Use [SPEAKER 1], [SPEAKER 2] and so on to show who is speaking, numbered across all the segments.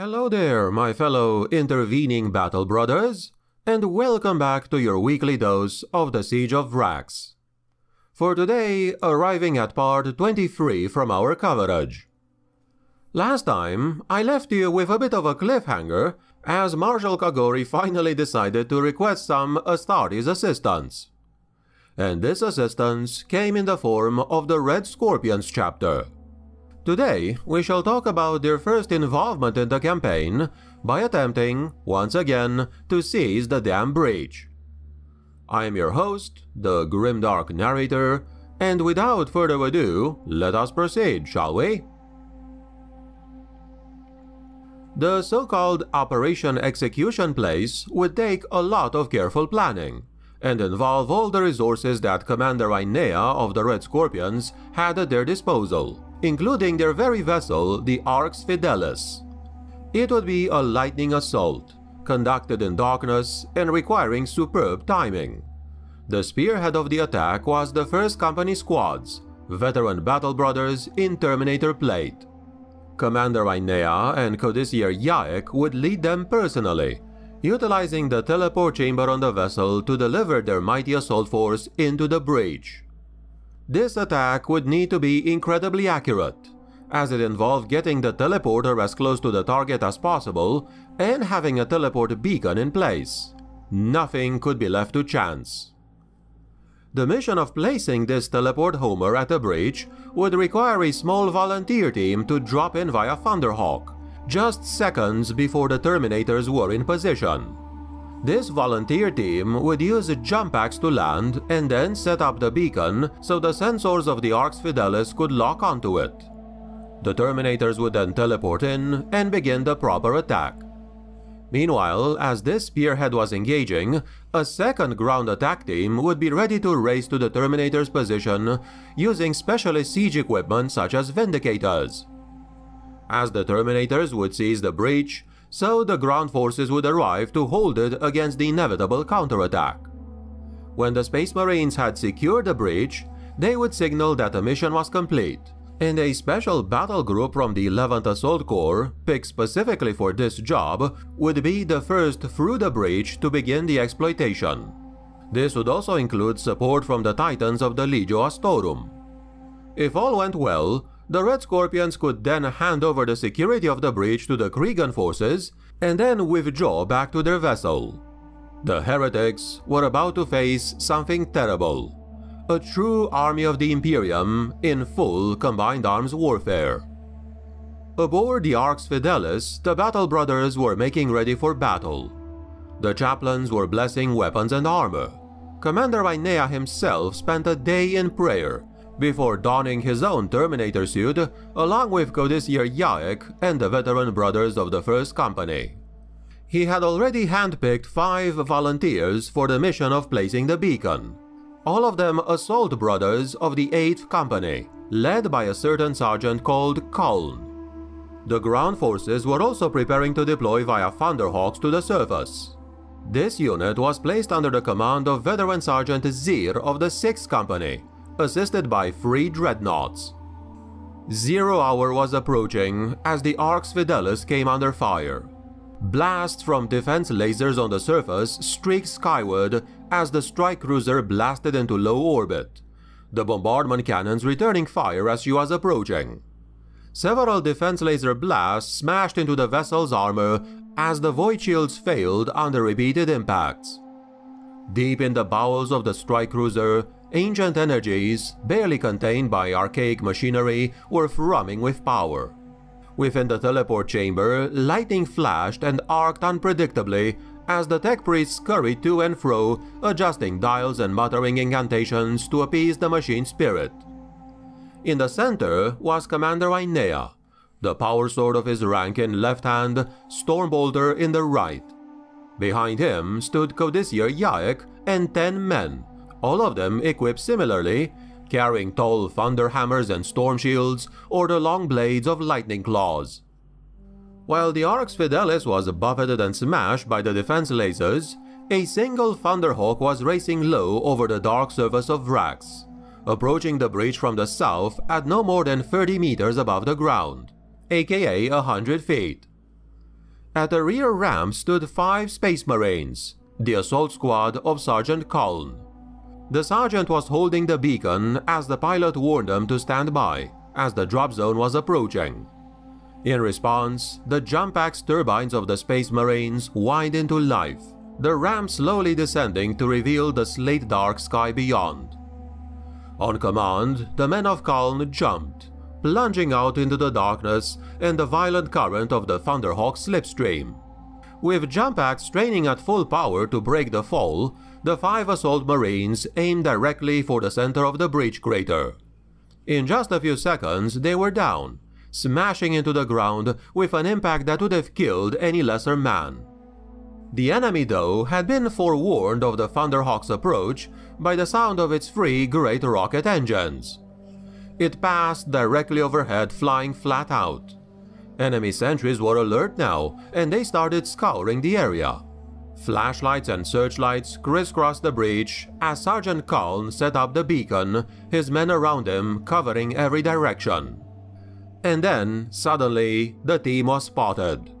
[SPEAKER 1] Hello there, my fellow intervening battle brothers, and welcome back to your weekly dose of the Siege of Vraks. For today, arriving at part 23 from our coverage. Last time, I left you with a bit of a cliffhanger as Marshal Kagori finally decided to request some Astartes assistance. And this assistance came in the form of the Red Scorpions chapter. Today, we shall talk about their first involvement in the campaign by attempting, once again, to seize the dam breach. I am your host, the Grimdark narrator, and without further ado, let us proceed, shall we? The so-called Operation Execution Place would take a lot of careful planning, and involve all the resources that Commander Ainea of the Red Scorpions had at their disposal, including their very vessel, the Arx Fidelis. It would be a lightning assault, conducted in darkness and requiring superb timing. The spearhead of the attack was the 1st Company squads, veteran battle brothers in Terminator Plate. Commander Ainea and Codicier Yaek would lead them personally, utilizing the teleport chamber on the vessel to deliver their mighty assault force into the breach. This attack would need to be incredibly accurate, as it involved getting the teleporter as close to the target as possible and having a teleport beacon in place. Nothing could be left to chance. The mission of placing this teleport homer at the bridge would require a small volunteer team to drop in via Thunderhawk, just seconds before the Terminators were in position. This volunteer team would use a jump packs to land and then set up the beacon so the sensors of the Arx Fidelis could lock onto it. The Terminators would then teleport in and begin the proper attack. Meanwhile, as this spearhead was engaging, a second ground attack team would be ready to race to the Terminator's position using specialist siege equipment such as Vindicators. As the Terminators would seize the breach, so the ground forces would arrive to hold it against the inevitable counterattack. When the Space Marines had secured the breach, they would signal that the mission was complete, and a special battle group from the 11th Assault Corps, picked specifically for this job, would be the first through the breach to begin the exploitation. This would also include support from the Titans of the Legio Astorum. If all went well, the Red Scorpions could then hand over the security of the bridge to the Kriegan forces and then withdraw back to their vessel. The heretics were about to face something terrible a true army of the Imperium in full combined arms warfare. Aboard the Arx Fidelis, the Battle Brothers were making ready for battle. The chaplains were blessing weapons and armor. Commander Ainea himself spent a day in prayer before donning his own Terminator suit along with Codicier Yaek and the veteran brothers of the First Company. He had already handpicked five volunteers for the mission of placing the beacon, all of them assault brothers of the 8th Company, led by a certain sergeant called Culln. The ground forces were also preparing to deploy via Thunderhawks to the surface. This unit was placed under the command of veteran Sergeant Zir of the 6th Company, assisted by three dreadnoughts. Zero hour was approaching as the Arx Fidelis came under fire. Blasts from defense lasers on the surface streaked skyward as the strike cruiser blasted into low orbit, the bombardment cannons returning fire as she was approaching. Several defense laser blasts smashed into the vessel's armor as the void shields failed under repeated impacts. Deep in the bowels of the strike cruiser, ancient energies, barely contained by archaic machinery, were thrumming with power. Within the teleport chamber, lightning flashed and arced unpredictably as the tech priests scurried to and fro, adjusting dials and muttering incantations to appease the machine spirit. In the center was Commander Ainea, the power sword of his rank in left hand, Stormbolter in the right. Behind him stood Codicier Yaek and ten men, all of them equipped similarly, carrying tall thunder hammers and storm shields or the long blades of lightning claws. While the Arx Fidelis was buffeted and smashed by the defense lasers, a single Thunderhawk was racing low over the dark surface of Vraks, approaching the breach from the south at no more than 30 meters above the ground, aka 100 feet. At the rear ramp stood five Space Marines, the assault squad of Sergeant Culln. The sergeant was holding the beacon as the pilot warned them to stand by, as the drop zone was approaching. In response, the jump packs turbines of the Space Marines whined into life, the ramp slowly descending to reveal the slate dark sky beyond. On command, the men of Culln jumped, plunging out into the darkness and the violent current of the Thunderhawk slipstream. With jump packs training at full power to break the fall, the five assault marines aimed directly for the center of the breach crater. In just a few seconds, they were down, smashing into the ground with an impact that would have killed any lesser man. The enemy, though, had been forewarned of the Thunderhawk's approach by the sound of its three great rocket engines. It passed directly overhead, flying flat out. Enemy sentries were alert now, and they started scouring the area. Flashlights and searchlights crisscrossed the breach as Sergeant Culln set up the beacon, his men around him covering every direction. And then, suddenly, the team was spotted.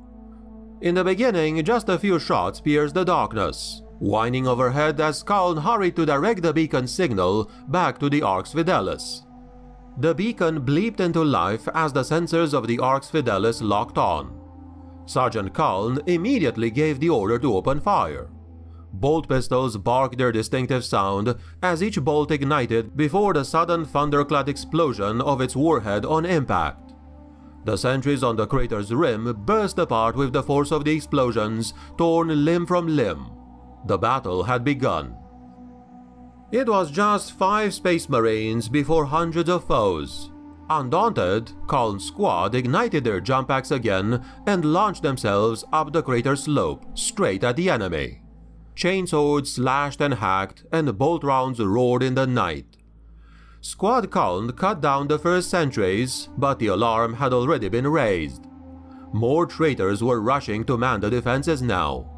[SPEAKER 1] In the beginning, just a few shots pierced the darkness, whining overhead as Culln hurried to direct the beacon signal back to the Arx Fidelis. The beacon bleeped into life as the sensors of the Arx Fidelis locked on. Sergeant Culln immediately gave the order to open fire. Bolt pistols barked their distinctive sound as each bolt ignited before the sudden thunderclap explosion of its warhead on impact. The sentries on the crater's rim burst apart with the force of the explosions, torn limb from limb. The battle had begun. It was just five Space Marines before hundreds of foes. Undaunted, Culln's squad ignited their jump packs again and launched themselves up the crater slope, straight at the enemy. Chainswords slashed and hacked, and bolt rounds roared in the night. Squad Kaln cut down the first sentries, but the alarm had already been raised. More traitors were rushing to man the defenses now.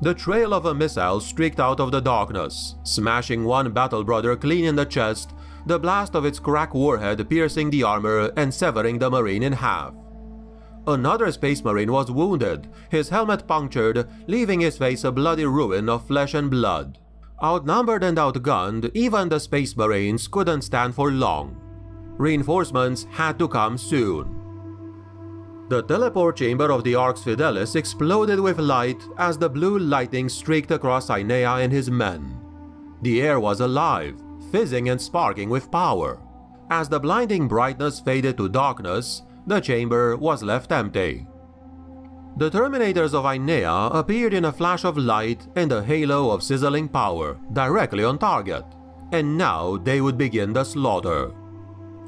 [SPEAKER 1] The trail of a missile streaked out of the darkness, smashing one battle brother clean in the chest, the blast of its krak warhead piercing the armor and severing the marine in half. Another space marine was wounded, his helmet punctured, leaving his face a bloody ruin of flesh and blood. Outnumbered and outgunned, even the space marines couldn't stand for long. Reinforcements had to come soon. The teleport chamber of the Arx Fidelis exploded with light as the blue lightning streaked across Ainea and his men. The air was alive, fizzing and sparking with power. As the blinding brightness faded to darkness, the chamber was left empty. The Terminators of Ainea appeared in a flash of light and a halo of sizzling power, directly on target. And now they would begin the slaughter.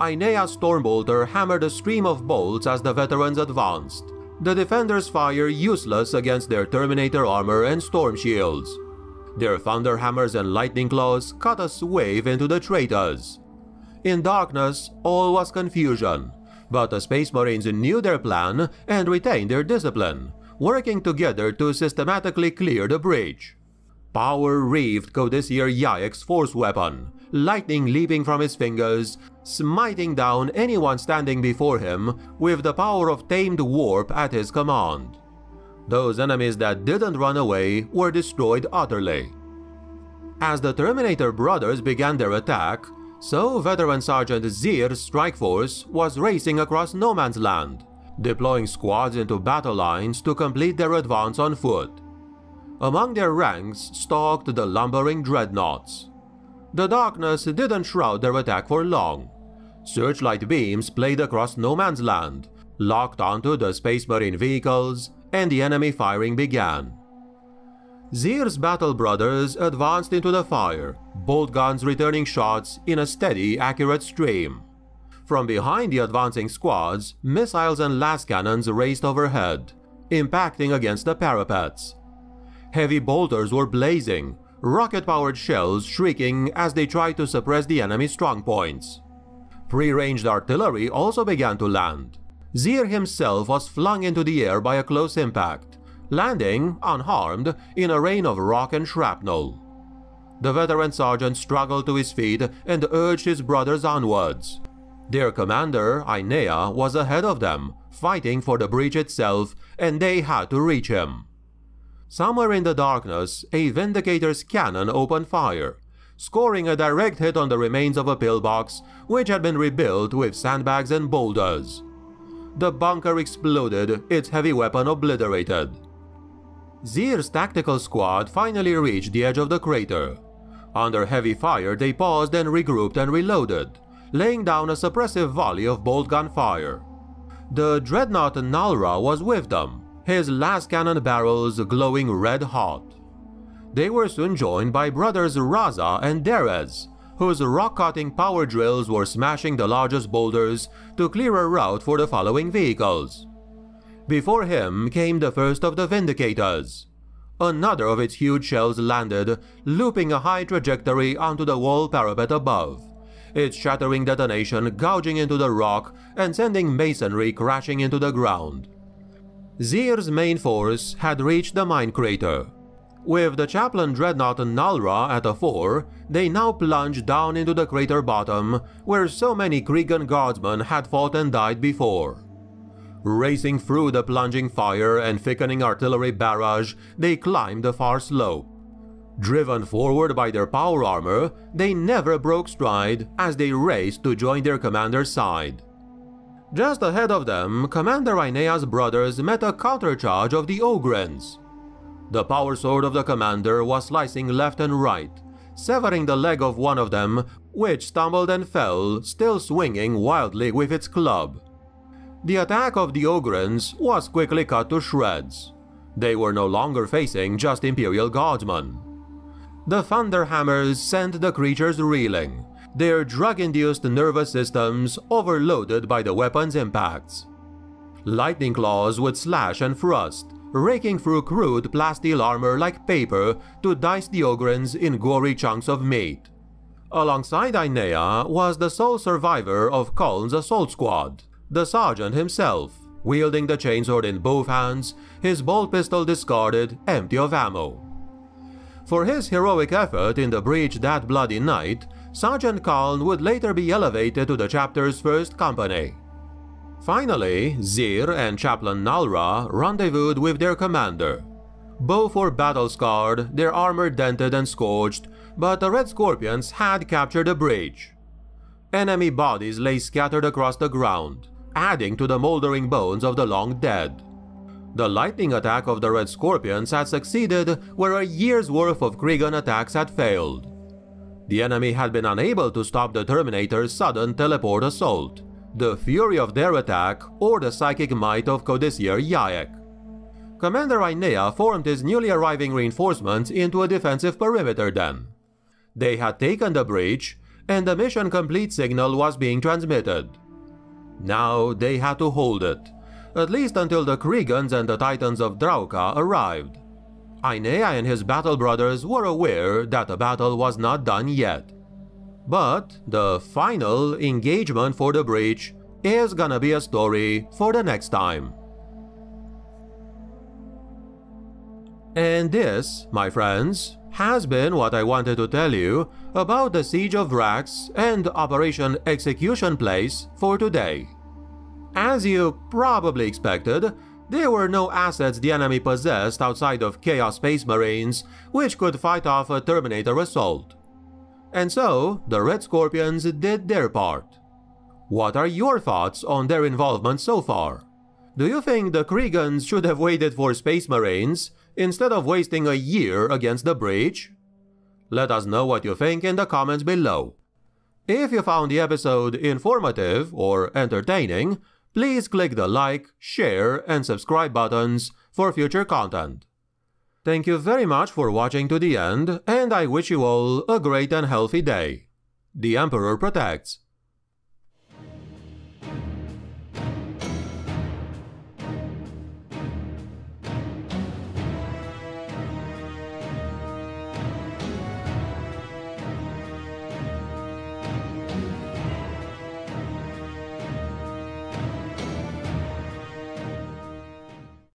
[SPEAKER 1] Ainea's Stormbolter hammered a stream of bolts as the veterans advanced, the defenders' fire useless against their Terminator armor and storm shields. Their thunder hammers and lightning claws cut a swathe into the traitors. In darkness, all was confusion, but the Space Marines knew their plan and retained their discipline, working together to systematically clear the breach. Power reaved Codicier Yaek's force weapon, lightning leaping from his fingers, smiting down anyone standing before him with the power of tamed warp at his command. Those enemies that didn't run away were destroyed utterly. As the Terminator brothers began their attack, so veteran Sergeant Zir's strike force was racing across no man's land, deploying squads into battle lines to complete their advance on foot. Among their ranks stalked the lumbering dreadnoughts. The darkness didn't shroud their attack for long. Searchlight beams played across no man's land, locked onto the Space Marine vehicles, and the enemy firing began. Zir's battle brothers advanced into the fire, bolt guns returning shots in a steady, accurate stream. From behind the advancing squads, missiles and las cannons raced overhead, impacting against the parapets. Heavy bolters were blazing, rocket-powered shells shrieking as they tried to suppress the enemy's strongpoints. Pre-ranged artillery also began to land. Zir himself was flung into the air by a close impact, landing, unharmed, in a rain of rock and shrapnel. The veteran sergeant struggled to his feet and urged his brothers onwards. Their commander, Ainea, was ahead of them, fighting for the breach itself, and they had to reach him. Somewhere in the darkness, a Vindicator's cannon opened fire, scoring a direct hit on the remains of a pillbox, which had been rebuilt with sandbags and boulders. The bunker exploded, its heavy weapon obliterated. Zir's tactical squad finally reached the edge of the crater. Under heavy fire, they paused and regrouped and reloaded, laying down a suppressive volley of bolt gun fire. The dreadnought Nalra was with them, his last cannon barrels glowing red hot. They were soon joined by brothers Raza and Derez, whose rock-cutting power drills were smashing the largest boulders to clear a route for the following vehicles. Before him came the first of the Vindicators. Another of its huge shells landed, looping a high trajectory onto the wall parapet above, its shattering detonation gouging into the rock and sending masonry crashing into the ground. Zir's main force had reached the mine crater. With the chaplain dreadnought and Nalra at the fore, they now plunged down into the crater bottom, where so many Kriegan guardsmen had fought and died before. Racing through the plunging fire and thickening artillery barrage, they climbed the far slope. Driven forward by their power armor, they never broke stride as they raced to join their commander's side. Just ahead of them, Commander Ainea's brothers met a countercharge of the Ogryns. The power sword of the commander was slicing left and right, severing the leg of one of them, which stumbled and fell, still swinging wildly with its club. The attack of the Ogryns was quickly cut to shreds. They were no longer facing just Imperial Guardsmen. The Thunderhammers sent the creatures reeling, their drug-induced nervous systems overloaded by the weapon's impacts. Lightning claws would slash and thrust, raking through crude plasteel armor like paper to dice the Ogryns in gory chunks of meat. Alongside Ainea was the sole survivor of Culln's assault squad, the sergeant himself, wielding the chainsword in both hands, his bolt pistol discarded, empty of ammo. For his heroic effort in the breach that bloody night, Sergeant Khuln would later be elevated to the chapter's first company. Finally, Zir and Chaplain Nalra rendezvoused with their commander. Both were battle-scarred, their armor dented and scorched, but the Red Scorpions had captured the bridge. Enemy bodies lay scattered across the ground, adding to the moldering bones of the long dead. The lightning attack of the Red Scorpions had succeeded where a year's worth of Kriegan attacks had failed. The enemy had been unable to stop the Terminator's sudden teleport assault, the fury of their attack, or the psychic might of Codicier Yaek. Commander Ainea formed his newly arriving reinforcements into a defensive perimeter then. They had taken the breach, and the mission complete signal was being transmitted. Now they had to hold it, at least until the Kriegans and the Titans of Drauka arrived. Ainea and his battle brothers were aware that the battle was not done yet. But the final engagement for the breach is gonna be a story for the next time. And this, my friends, has been what I wanted to tell you about the Siege of Vraks and Operation Execution Place for today. As you probably expected, there were no assets the enemy possessed outside of Chaos Space Marines which could fight off a Terminator assault. And so, the Red Scorpions did their part. What are your thoughts on their involvement so far? Do you think the Kriegans should have waited for Space Marines instead of wasting a year against the breach? Let us know what you think in the comments below. If you found the episode informative or entertaining, please click the like, share, and subscribe buttons for future content. Thank you very much for watching to the end, and I wish you all a great and healthy day. The Emperor protects.